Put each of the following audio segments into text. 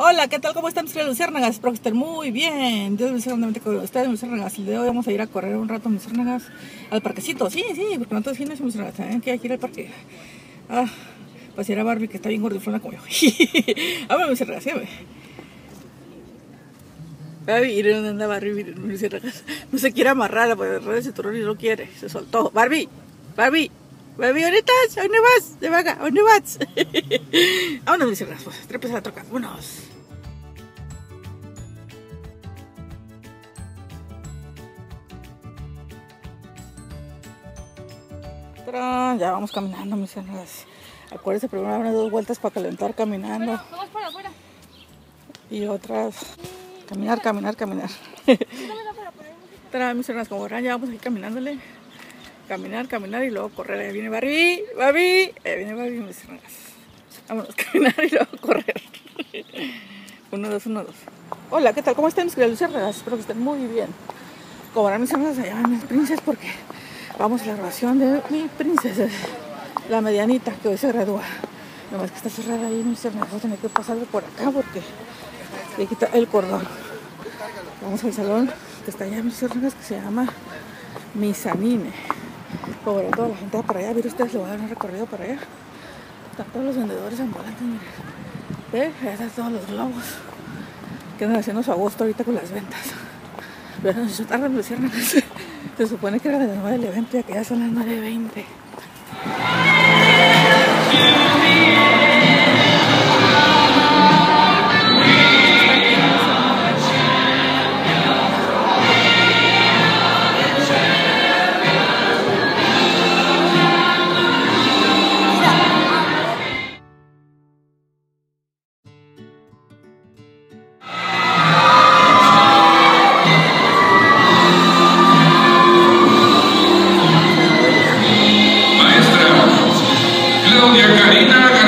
Hola, ¿qué tal? ¿Cómo están ustedes, luciérnagas? Espero que estén muy bien. Dios bendiga grandemente con ustedes, luciérnagas. El día de hoy vamos a ir a correr un rato, luciérnagas, al parquecito. Sí, sí, porque no todos fines, luciérnagas. Tienen que ir al parque. Ah, pues ir a Barbie, que está bien gordiflona como yo. Vámonos, luciérnagas, sí, Barbie, miren dónde anda Barbie, miren, luciérnagas. No se quiere amarrar, pues el cinturón y no quiere. Se soltó. Barbie, Barbie. Barbie, ¿dónde estás? ¿Dónde vas? De vaca, ¿dónde vas? Vámonos, luciérnagas, pues, trépese a la troca, vámonos. Ya vamos caminando, mis hermanas. Acuérdense, primero dar dos vueltas para calentar caminando. Bueno, vamos para afuera. Y otras, caminar, caminar, caminar. Tara, mis hermanas, como verán, ya vamos aquí caminándole. Caminar, caminar y luego correr. Ahí viene Barbie, Barbie. Ahí viene Barbie, mis hermanas. Vámonos, caminar y luego correr. Uno, dos, uno, dos. Hola, ¿qué tal? ¿Cómo están mis queridas Espero que estén muy bien. Como verán, mis hermanas, allá mis princesas porque Vamos a la grabación de mi princesa, la medianita que hoy se gradúa. Nomás que está cerrada ahí, sé, me voy a tener que pasar por acá porque le quita el cordón. Vamos al salón que está allá mis hermanas que se llama Misanine. Toda la gente va para allá, miren ustedes, le voy a dar un recorrido para allá. Están todos los vendedores ambulantes, miren. Ve, allá están todos los globos que andan haciendo su agosto ahorita con las ventas. Pero no se tardan los cierran. Se supone que era de las 9 del evento y que ya son las 9.20. Claudia Karina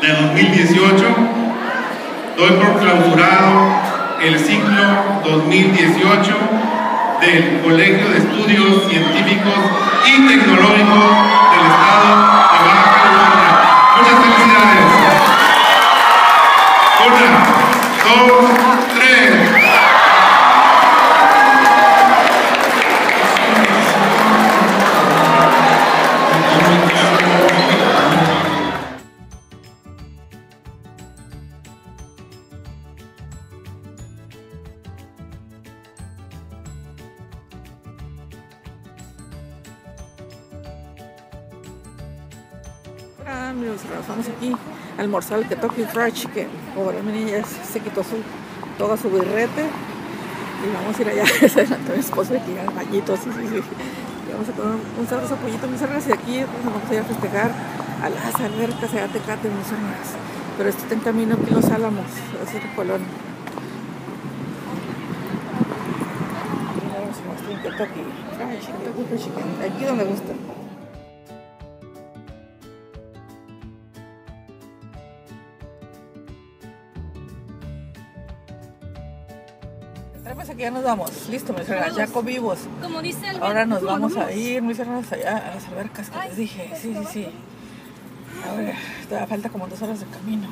de 2018. Doy por clausurado el ciclo 2018 del Colegio de Estudios Científicos y Tecnológicos del Estado almorzar el Kentucky Fried Chicken. Pobre mi niña, se quitó su, toda su birrete y vamos a ir allá a adelante mi esposo aquí al bañito, sí, sí, sí. Y vamos a comer un sabroso pollito, mis hermanas, y aquí pues, nos vamos a ir a festejar a las albercas, a Tecate, mis hermanas. Pero esto está en camino aquí Los Álamos, hacia el Colón. Aquí donde gusta. Tres que ya nos vamos. Listo, mis hermanas, ya comimos. Como dice el Ahora nos vamos a ir, mis hermanas, allá a las albercas que les dije. Sí, sí, sí. A ver, todavía falta como dos horas de camino.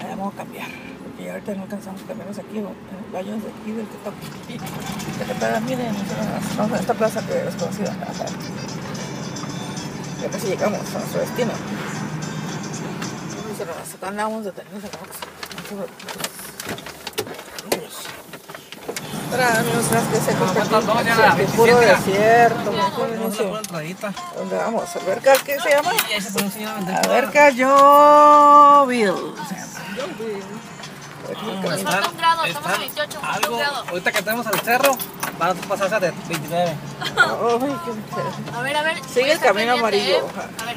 Allá vamos a cambiar, porque ya ahorita no alcanzamos a cambiarnos aquí, baños de aquí del que todavía miren, mis hermanas, vamos a esta plaza que es conocida. Ya casi llegamos a nuestro destino. Mis hermanas, acá andamos detenidos en Para amigos, las que se el puro 27. desierto. ¿Dónde vamos? ¿Alberca qué se llama? Alberca Joville. estamos a 28, nos falta un Algo, grado. ahorita que estamos al cerro, van a pasarse a de 29. Ay, qué- A ver, a ver. Sigue el camino pendiente, amarillo. ¿eh? A ver.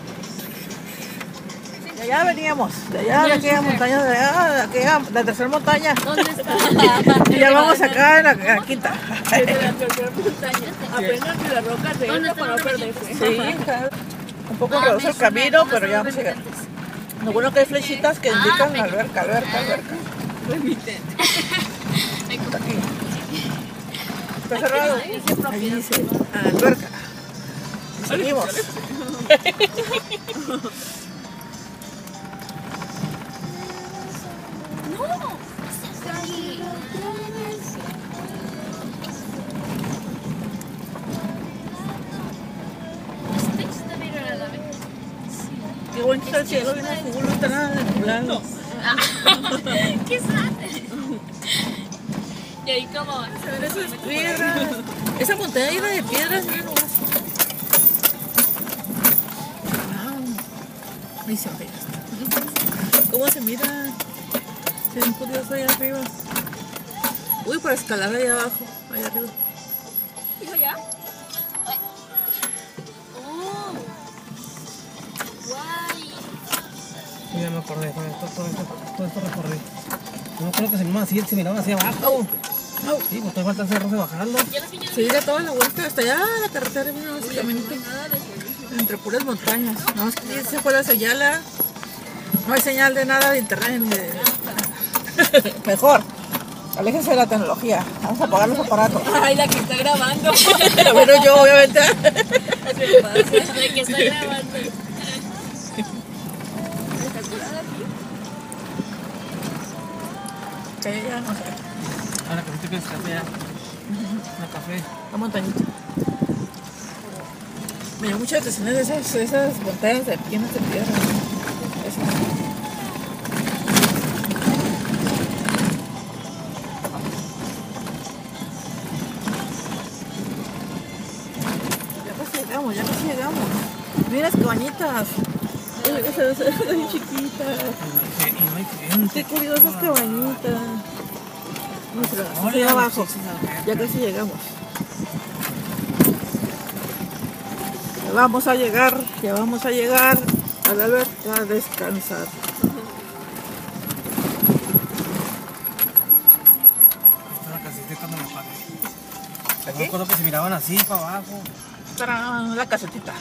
De allá veníamos, de allá, de aquella montaña, de allá, de aquella, de la tercera montaña. ¿Dónde está? Y ya vamos acá en la, en la quinta. Apenas que la roca se ¿Dónde entra para no perderse. Sí, un poco reduce el camino, pero ya vamos a llegar. Lo bueno que hay flechitas que indican alberca, alberca, alberca. Está aquí. Está cerrado. Ahí dice alberca. Y seguimos. Bonito el cielo, azul, no está nada de nublado. ¿Qué sad? Y ahí como... Esas piedras. Esa montaña llena de piedras, mira nomás. Wow. Ahí se ve. ¿Cómo se mira? Se ve curioso allá arriba. Uy, para escalar allá abajo, allá arriba. ¿Hijo ya? Ya me acordé, todo esto, todo esto, todo esto recordé. No creo que se miraban así, se miraban hacia abajo. Sí, pues todavía falta el cerro de bajarlo. Se llega toda la vuelta hasta allá, la carretera, caminito. Entre puras montañas. No, es que se fue la señal. No hay señal de nada de internet de. Mejor. Aléjense de la tecnología. Vamos a apagar los aparatos. Ay, la que está grabando. bueno, yo obviamente. vi. De que está grabando. Que ya no sé. Ahora que te café ya. Una café. La montañita. Me dio mucha atención de esas, esas montañas de llenas de piedra. Esas. Ya casi llegamos, ya casi llegamos. Mira las cabañitas. Uy, esas son bien chiquitas. Y no hay gente. Qué curiosas cabañitas. Allá abajo. Ya casi llegamos. Ya vamos a llegar, ya vamos a llegar a la alberca a descansar. Me acuerdo que se miraban así para abajo. Tarán, La casetita.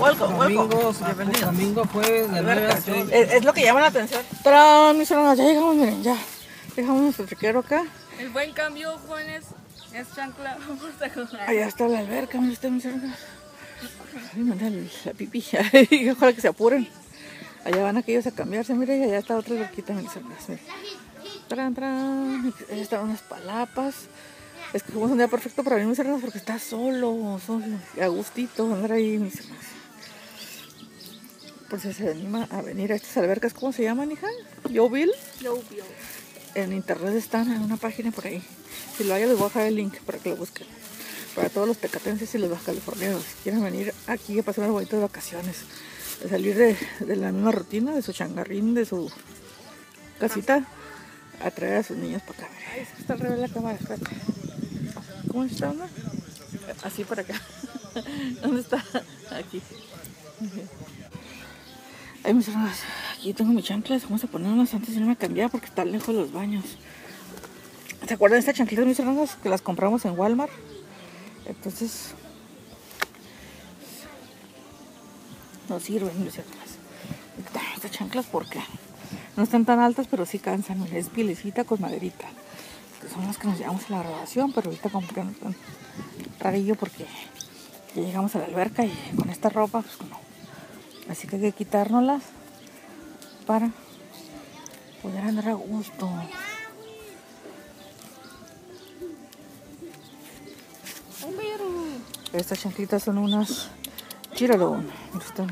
Welcome. Domingos, domingo, jueves, de 9 a Alberca, 6. Es, es lo que llama la atención. Tarán, mis hermanas, ya llegamos, miren, ya. Dejamos nuestro triquero acá. El buen cambio, jóvenes, es chancla. Vamos a comer. Allá está la alberca, ¿dónde está mis hermanas? Ay, manda la pipí. Ojalá que se apuren. Allá van aquellos a cambiarse, mira, y allá está otra alberquita, mis hermanas. miren. Tran, tran. Ahí están unas palapas. Es que fuimos un día perfecto para venir, mis hermanas, porque está solo, solo. A gustito andar ahí, mis hermanas. Por si se anima a venir a estas albercas, ¿cómo se llaman, hija? Yoville. Lluvio. En internet están en una página por ahí. Si lo hay, les voy a dejar el link para que lo busquen. Para todos los tecatenses y los bajacalifornianos que quieran venir aquí a pasar unas bonitas vacaciones. De salir de, de la misma rutina, de su changarrín, de su casita, a traer a sus niños para acá. Ay, es que está al revés la cámara, espérate. ¿Cómo está una? Así para acá. ¿Dónde está? Aquí. Ay, mis hermanos, aquí tengo mis chanclas. Vamos a ponerlas antes de irme a cambiar porque están lejos los baños. ¿Se acuerdan de estas chanclitas, mis hermanos? Que las compramos en Walmart. Entonces, no sirven, mis hermanos. Estas chanclas, porque No están tan altas, pero sí cansan. Es pielecita con maderita. Que son las que nos llevamos a la grabación, pero ahorita como que están rarillo porque llegamos a la alberca y con esta ropa, pues no. Así que hay que quitárnoslas para poder andar a gusto. Estas chanclitas son unas. Están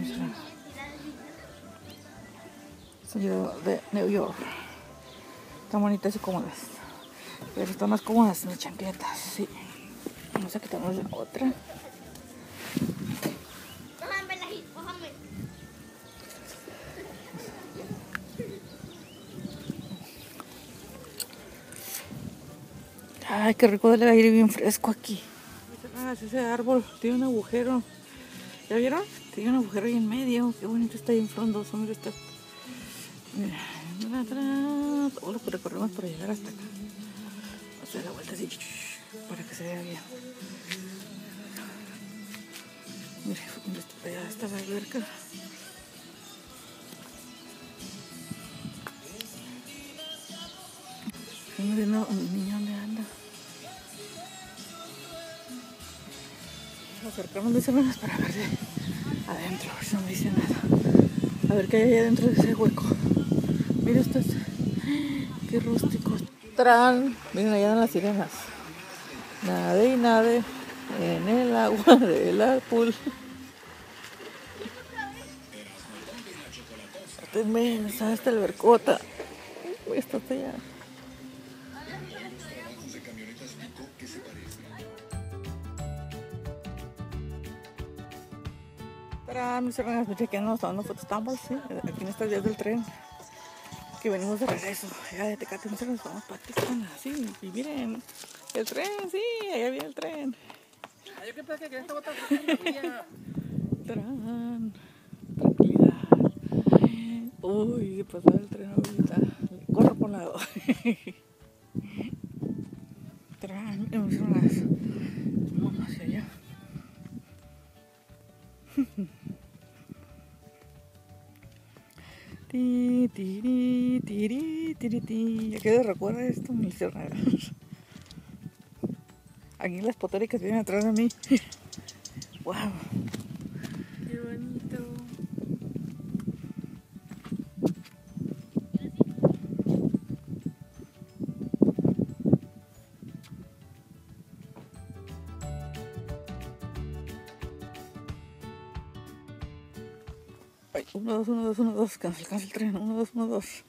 son de New York. Están bonitas y cómodas. Pero están más cómodas las chancletas, sí. Vamos a quitarnos la otra. Ay, qué rico del aire bien fresco aquí. Ese árbol tiene un agujero. ¿Ya vieron? Tiene un agujero ahí en medio. Qué bonito está ahí en frondoso. Mira, está. Mira, todo lo que recorremos para llegar hasta acá. Vamos a dar la vuelta así para que se vea bien. Mira. Allá está la alberca. No, mi niño, ¿dónde anda? Vamos a acercarnos mis hermanas para ver de adentro, no me dice nada. A ver qué hay ahí adentro de ese hueco. Mira estos, qué rústicos. ¡Tran! Miren, allá dan las sirenas. Nade y nade en el agua del pool. Está esta albercota. Uy, está allá. Para mis hermanas, me chequean, nos tomando fotos, estamos, sí, aquí en estas vías del tren. Que venimos de regreso, ya de Tecate, mis hermanas, vamos para Tijuana, sí, y miren, el tren, sí, allá viene el tren. Yo que pensé que esta bota Tran, tranquilidad. Uy, pasó el tren ahorita. Corro por un lado. Tran, emocionadas. Vamos tiri, tiri, ti. ¿A qué les recuerda esto, mis hermanas? Aquí las potéricas vienen atrás de mí. Wow. Qué bonito. Ay, uno, dos, uno, dos, uno, dos. Cancel, cancel el tren. Uno, dos, uno, dos.